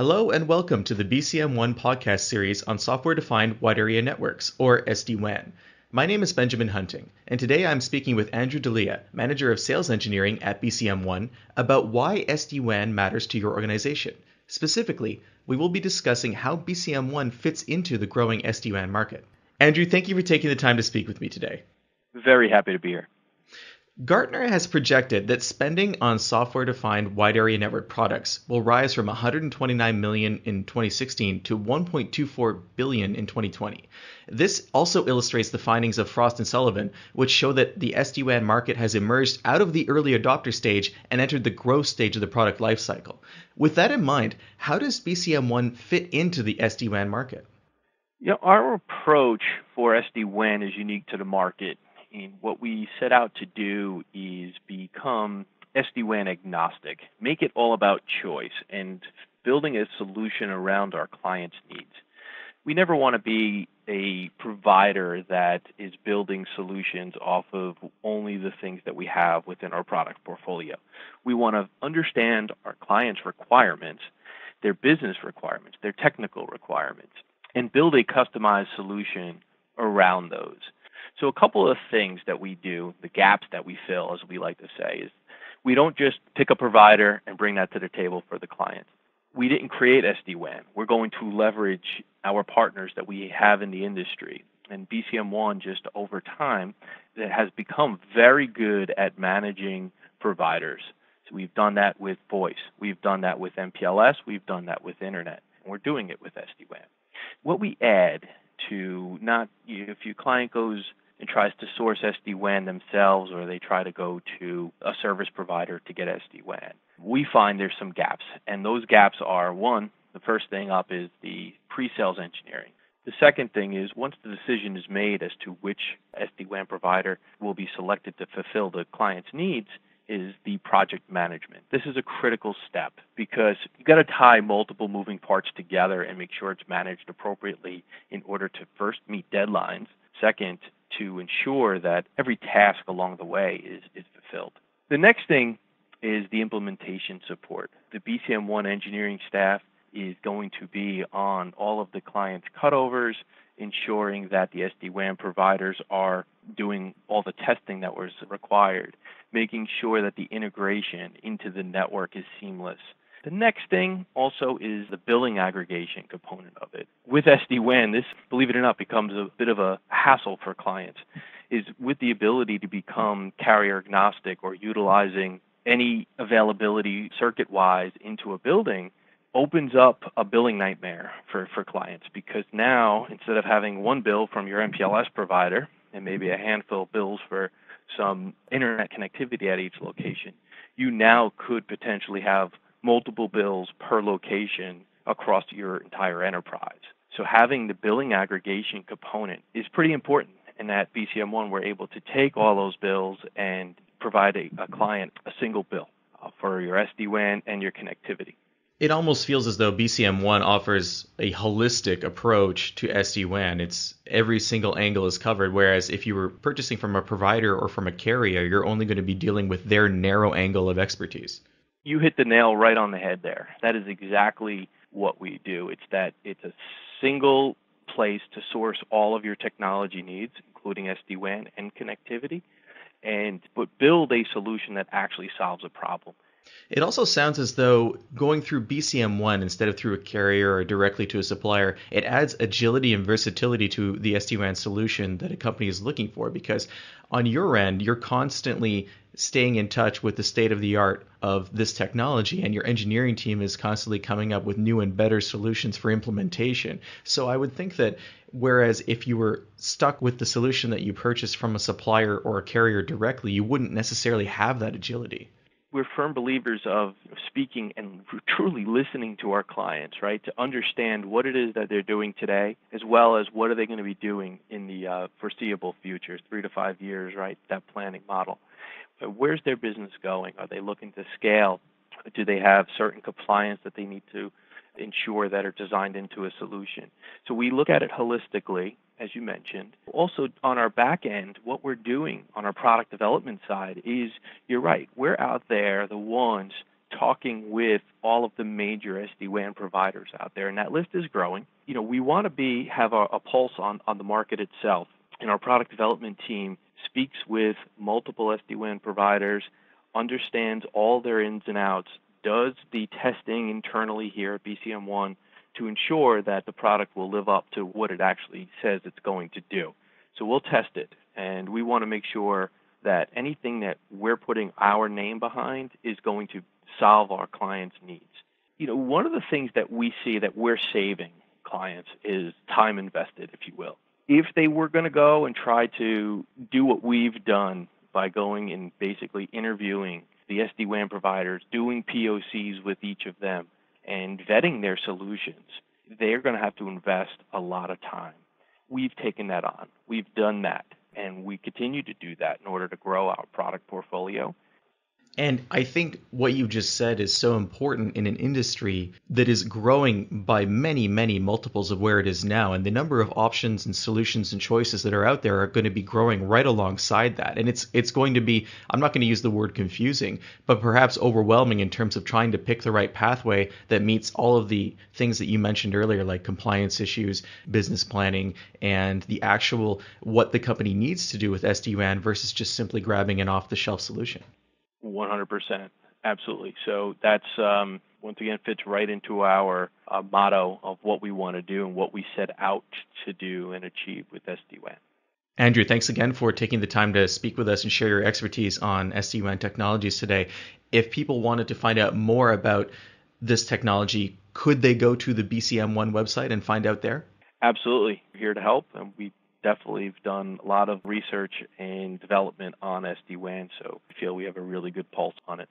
Hello and welcome to the BCM One podcast series on software defined wide area networks, or SD-WAN. My name is Benjamin Hunting, and today I'm speaking with Andrew D'Elia, Manager of Sales Engineering at BCM One, about why SD-WAN matters to your organization. Specifically, we will be discussing how BCM One fits into the growing SD-WAN market. Andrew, thank you for taking the time to speak with me today. Very happy to be here. Gartner has projected that spending on software-defined wide area network products will rise from 129 million in 2016 to 1.24 billion in 2020. This also illustrates the findings of Frost and Sullivan, which show that the SD-WAN market has emerged out of the early adopter stage and entered the growth stage of the product lifecycle. With that in mind, how does BCM One fit into the SD-WAN market? Know, our approach for SD-WAN is unique to the market what we set out to do is become SD-WAN agnostic, make it all about choice and building a solution around our clients' needs. We never want to be a provider that is building solutions off of only the things that we have within our product portfolio. We want to understand our clients' requirements, their business requirements, their technical requirements, and build a customized solution around those. So, a couple of things that we do, the gaps that we fill, as we like to say, is we don't just pick a provider and bring that to the table for the client. We didn't create SD-WAN. We're going to leverage our partners that we have in the industry. And BCM One, just over time, has become very good at managing providers. So, we've done that with voice, we've done that with MPLS, we've done that with internet, and we're doing it with SD-WAN. What we add to not your client goes and tries to source SD-WAN themselves or they try to go to a service provider to get SD-WAN. We find there's some gaps, and those gaps are one, the first thing up is the pre-sales engineering. The second thing is once the decision is made as to which SD-WAN provider will be selected to fulfill the client's needs, is the project management. This is a critical step because you've got to tie multiple moving parts together and make sure it's managed appropriately in order to first meet deadlines, second, to ensure that every task along the way is, is fulfilled. The next thing is the implementation support. The BCM One engineering staff is going to be on all of the client's cutovers, ensuring that the SD-WAN providers are doing all the testing that was required, making sure that the integration into the network is seamless, the next thing also is the billing aggregation component of it. With SD-WAN, this, believe it or not, becomes a bit of a hassle for clients, is with the ability to become carrier agnostic or utilizing any availability circuit-wise into a building, opens up a billing nightmare for, for clients because now instead of having one bill from your MPLS provider and maybe a handful of bills for some internet connectivity at each location, you now could potentially have multiple bills per location across your entire enterprise. So having the billing aggregation component is pretty important. And at BCM One, we're able to take all those bills and provide a, a client a single bill uh, for your SD-WAN and your connectivity. It almost feels as though BCM One offers a holistic approach to SD-WAN. It's every single angle is covered, whereas if you were purchasing from a provider or from a carrier, you're only going to be dealing with their narrow angle of expertise you hit the nail right on the head there. That is exactly what we do. It's that it's a single place to source all of your technology needs, including SD-WAN and connectivity, and but build a solution that actually solves a problem. It also sounds as though going through BCM One instead of through a carrier or directly to a supplier, it adds agility and versatility to the SD-WAN solution that a company is looking for because on your end, you're constantly staying in touch with the state of the art of this technology and your engineering team is constantly coming up with new and better solutions for implementation. So I would think that whereas if you were stuck with the solution that you purchased from a supplier or a carrier directly, you wouldn't necessarily have that agility we're firm believers of speaking and truly listening to our clients, right? To understand what it is that they're doing today, as well as what are they going to be doing in the uh, foreseeable future, three to five years, right? That planning model. But where's their business going? Are they looking to scale? Do they have certain compliance that they need to ensure that are designed into a solution? So we look at it holistically as you mentioned. Also, on our back end, what we're doing on our product development side is you're right, we're out there, the ones talking with all of the major SD-WAN providers out there, and that list is growing. You know, we want to be have a, a pulse on, on the market itself, and our product development team speaks with multiple SD-WAN providers, understands all their ins and outs, does the testing internally here at BCM One to ensure that the product will live up to what it actually says it's going to do. So we'll test it, and we want to make sure that anything that we're putting our name behind is going to solve our clients' needs. You know, one of the things that we see that we're saving clients is time invested, if you will. If they were going to go and try to do what we've done by going and basically interviewing the SD WAN providers, doing POCs with each of them, and vetting their solutions, they're going to have to invest a lot of time. We've taken that on. We've done that and we continue to do that in order to grow our product portfolio and I think what you just said is so important in an industry that is growing by many, many multiples of where it is now. And the number of options and solutions and choices that are out there are going to be growing right alongside that. And it's it's going to be I'm not going to use the word confusing, but perhaps overwhelming in terms of trying to pick the right pathway that meets all of the things that you mentioned earlier, like compliance issues, business planning, and the actual what the company needs to do with SD-WAN versus just simply grabbing an off-the-shelf solution. 100%. Absolutely. So that's um, once again fits right into our uh, motto of what we want to do and what we set out to do and achieve with SD-WAN. Andrew, thanks again for taking the time to speak with us and share your expertise on SD-WAN technologies today. If people wanted to find out more about this technology, could they go to the BCM One website and find out there? Absolutely. We're here to help, and we definitely have done a lot of research and development on SD-WAN, so I feel we have a really good pulse on it.